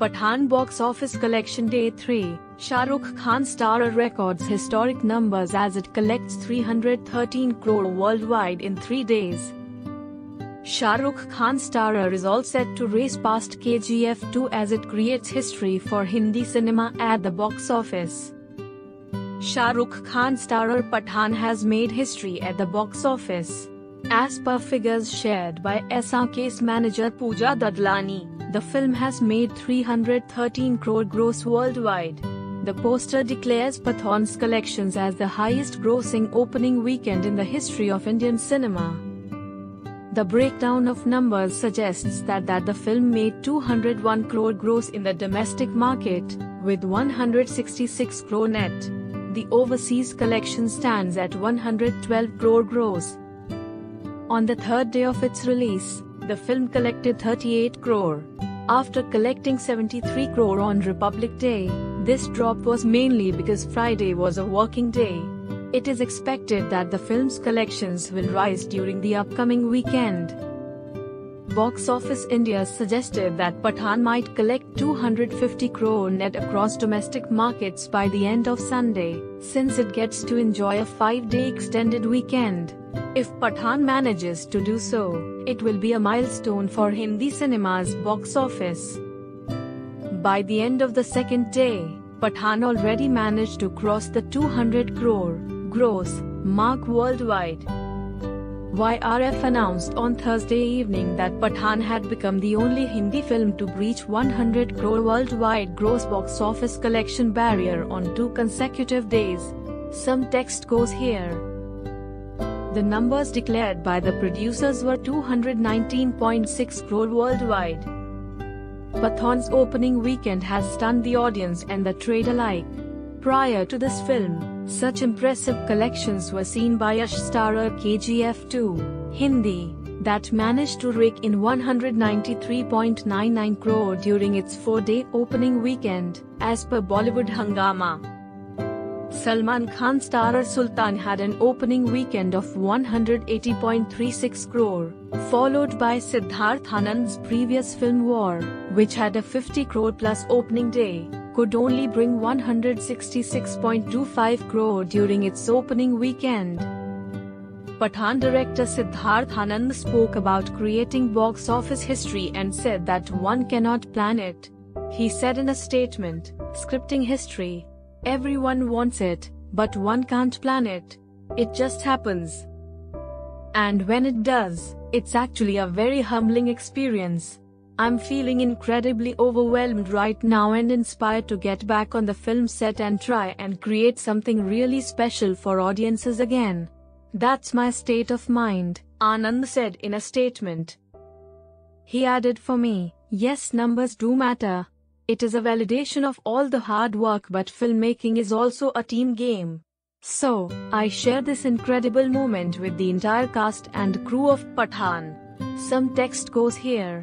Pathaan box office collection day 3. Shah Rukh Khan star records historic numbers as it collects 313 crore worldwide in 3 days. Shah Rukh Khan star is all set to race past KGF 2 as it creates history for Hindi cinema at the box office. Shah Rukh Khan star Pathaan has made history at the box office. As per figures shared by SRK's manager Pooja Dadlani, the film has made 313 crore gross worldwide. The poster declares Pathaan's collections as the highest grossing opening weekend in the history of Indian cinema. The breakdown of numbers suggests that, that the film made 201 crore gross in the domestic market, with 166 crore net. The overseas collection stands at 112 crore gross. On the third day of its release, the film collected 38 crore. After collecting 73 crore on Republic Day, this drop was mainly because Friday was a working day. It is expected that the film's collections will rise during the upcoming weekend. Box Office India suggested that Pathaan might collect 250 crore net across domestic markets by the end of Sunday, since it gets to enjoy a 5-day extended weekend. If Pathaan manages to do so, it will be a milestone for Hindi cinema's box office. By the end of the second day, Pathaan already managed to cross the 200 crore gross mark worldwide. YRF announced on Thursday evening that Pathaan had become the only Hindi film to breach 100 crore worldwide gross box office collection barrier on two consecutive days. Some text goes here. The numbers declared by the producers were 219.6 crore worldwide. Pathaan's opening weekend has stunned the audience and the trade alike. Prior to this film, such impressive collections were seen by Yash starrer KGF 2, Hindi, that managed to rake in 193.99 crore during its four-day opening weekend, as per Bollywood Hungama. Salman Khan starrer Sultan had an opening weekend of 180.36 crore, followed by Siddharth Anand's previous film War, which had a 50 crore plus opening day, could only bring 166.25 crore during its opening weekend. Pathaan director Siddharth Anand spoke about creating box office history and said that one cannot plan it. He said in a statement, scripting history, Everyone wants it, but one can't plan it. It just happens. And when it does, it's actually a very humbling experience. I'm feeling incredibly overwhelmed right now and inspired to get back on the film set and try and create something really special for audiences again. That's my state of mind, Anand said in a statement. He added for me, yes numbers do matter, it is a validation of all the hard work but filmmaking is also a team game. So, I share this incredible moment with the entire cast and crew of Pathaan. Some text goes here.